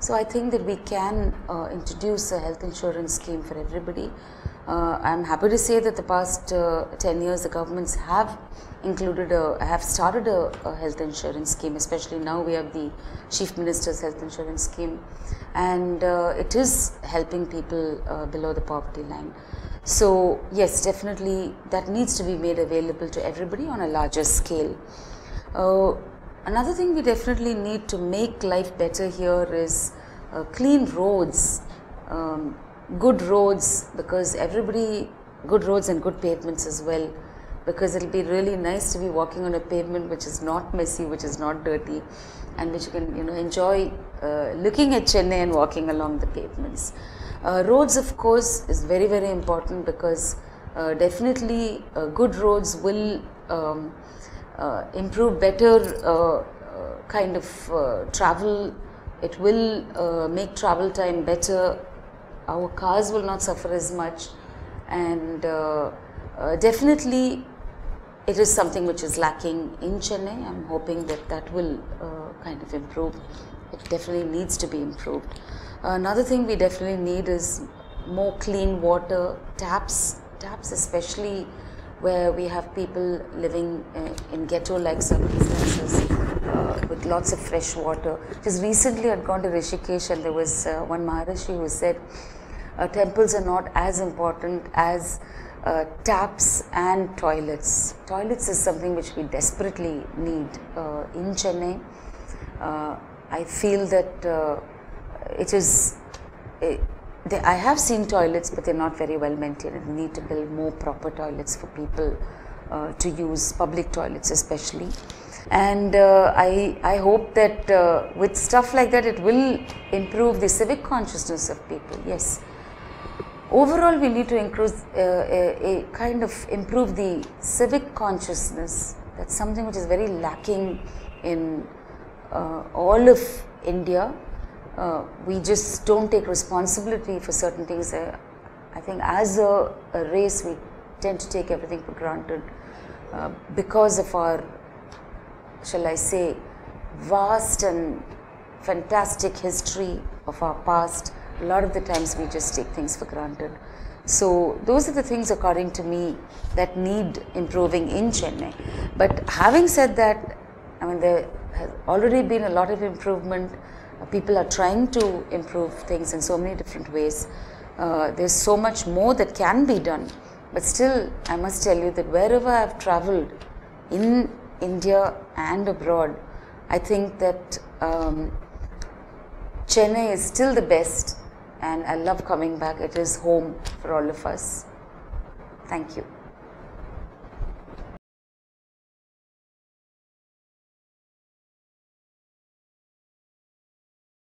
So I think that we can uh, introduce a health insurance scheme for everybody. Uh, I'm happy to say that the past uh, 10 years the governments have included a, have started a, a health insurance scheme, especially now we have the Chief Minister's health insurance scheme and uh, it is helping people uh, below the poverty line. So yes, definitely that needs to be made available to everybody on a larger scale. Another thing we definitely need to make life better here is uh, clean roads, um, good roads because everybody, good roads and good pavements as well because it'll be really nice to be walking on a pavement which is not messy, which is not dirty and which you can you know enjoy uh, looking at Chennai and walking along the pavements. Uh, roads of course is very very important because uh, definitely uh, good roads will um, improve better uh, uh, kind of uh, travel. It will uh, make travel time better. Our cars will not suffer as much, and uh, uh, definitely it is something which is lacking in Chennai. I'm hoping that that will uh, kind of improve. It definitely needs to be improved. Another thing we definitely need is more clean water taps, taps especially where we have people living uh, in ghetto-like circumstances uh, with lots of fresh water. Just recently, I'd gone to Rishikesh, and there was uh, one Maharishi who said, uh, "Temples are not as important as uh, taps and toilets. Toilets is something which we desperately need uh, in Chennai. I feel that it is." It, they, I have seen toilets, but they're not very well maintained. We need to build more proper toilets for people uh, to use, public toilets especially. And uh, I, I hope that uh, with stuff like that, it will improve the civic consciousness of people. Yes. Overall, we need to increase, uh, a, a kind of improve the civic consciousness. That's something which is very lacking in uh, all of India uh, we just don't take responsibility for certain things. Uh, I think as a, a, race, we tend to take everything for granted uh, because of our, shall I say, vast and fantastic history of our past. A lot of the times we just take things for granted. So, those are the things, according to me, that need improving in Chennai. But having said that, I mean, there has already been a lot of improvement people are trying to improve things in so many different ways. Uh, there's so much more that can be done. But still, I must tell you that wherever I've traveled in India and abroad, I think that um, Chennai is still the best and I love coming back. It is home for all of us. Thank you.